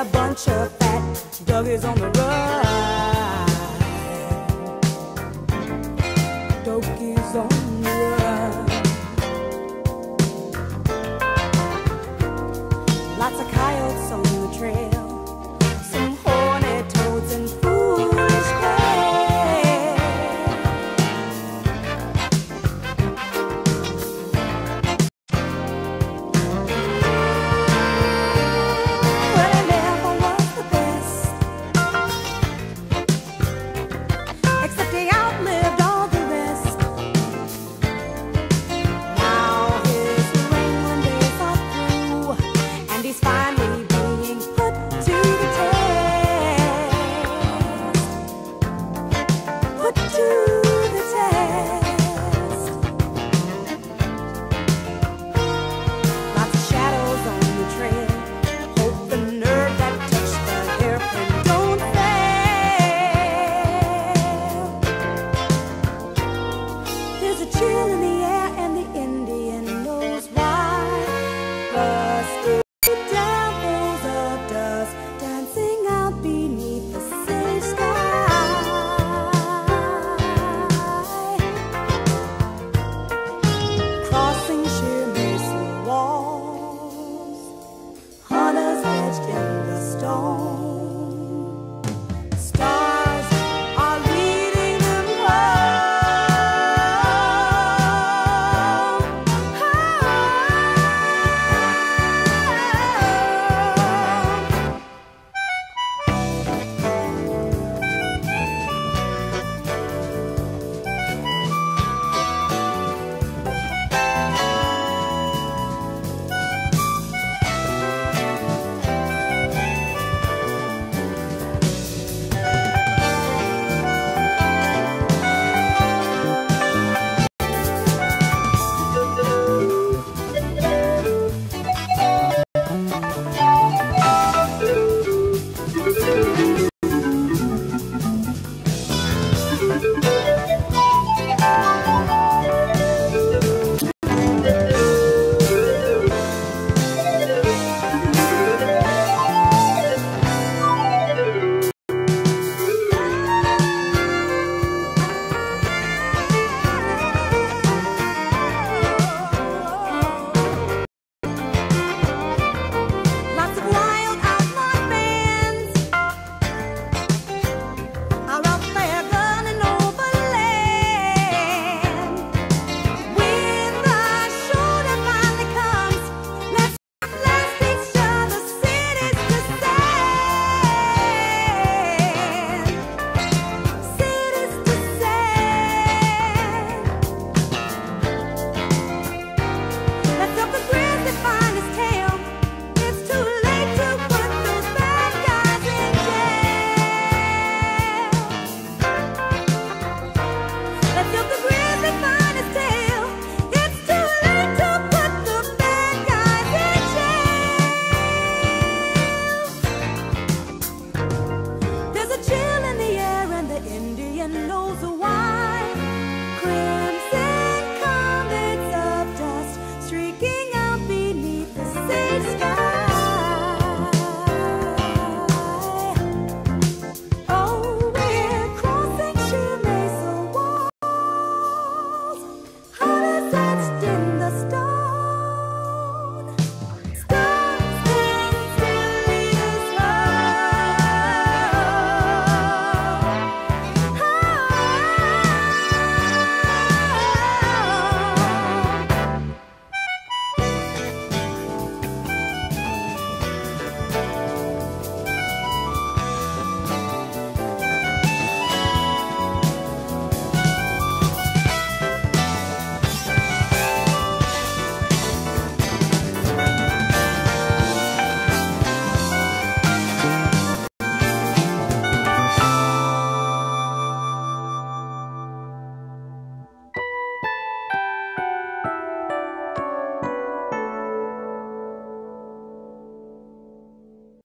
a bunch of fat doggies on the run. Doggies on the run. Lots of coyotes on the trail.